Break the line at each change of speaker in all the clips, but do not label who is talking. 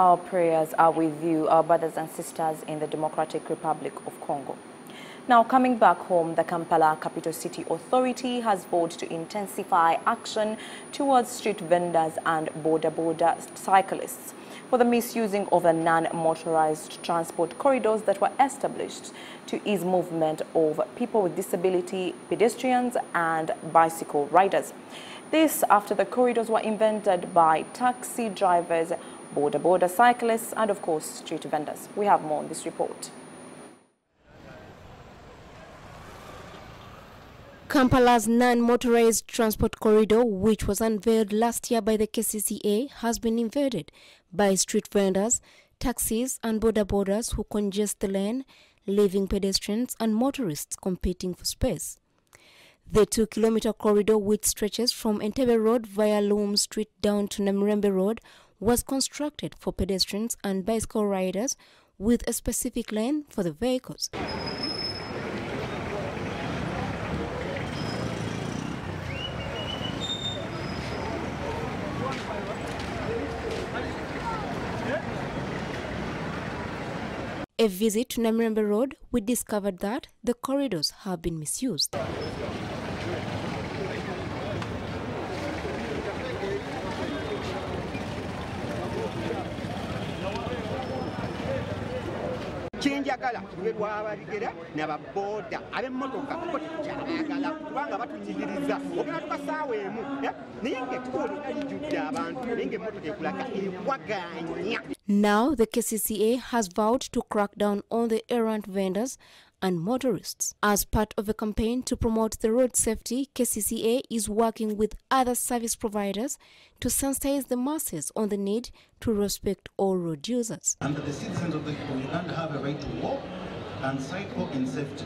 Our prayers are with you, our brothers and sisters in the Democratic Republic of Congo. Now, coming back home, the Kampala Capital City Authority has vowed to intensify action towards street vendors and boda-boda cyclists for the misusing of the non-motorized transport corridors that were established to ease movement of people with disability, pedestrians and bicycle riders. This after the corridors were invented by taxi drivers, boda-boda cyclists and of course street vendors. We have more on this report.
Kampala's non-motorized transport corridor, which was unveiled last year by the KCCA, has been invaded by street vendors, taxis and boda bodas who congest the lane, leaving pedestrians and motorists competing for space. The two-kilometer corridor, which stretches from Entebbe Road via Luwum Street down to Namirembe Road, was constructed for pedestrians and bicycle riders with a specific lane for the vehicles. a visit to Namirembe Road, we discovered that the corridors have been misused.
Ekulaga ekwaganya.
Now the KCCA has vowed to crack down on the errant vendors and motorists. As part of a campaign to promote the road safety, KCCA is working with other service providers to sensitize the masses on the need to respect all road users.
And the citizens of the land have a right to walk and cycle in safety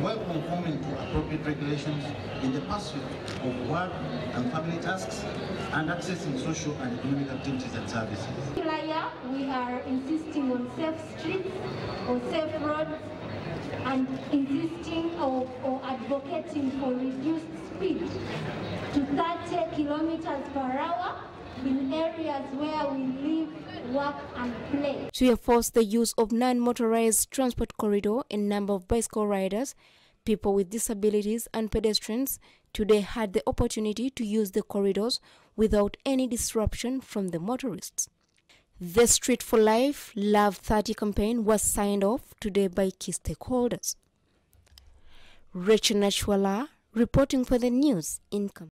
while conforming to appropriate regulations in the pursuit of work and family tasks and accessing social and economic activities and services.
We are insisting on safe streets or safe roads and insisting or, or advocating for reduced speed to 30 kilometers per hour in areas where we live, work and play.
To enforce the use of non-motorized transport corridor, a number of bicycle riders, people with disabilities and pedestrians today had the opportunity to use the corridors without any disruption from the motorists. The Street for Life Love 30 campaign was signed off today by key stakeholders. Rachel Nachwala reporting for the news in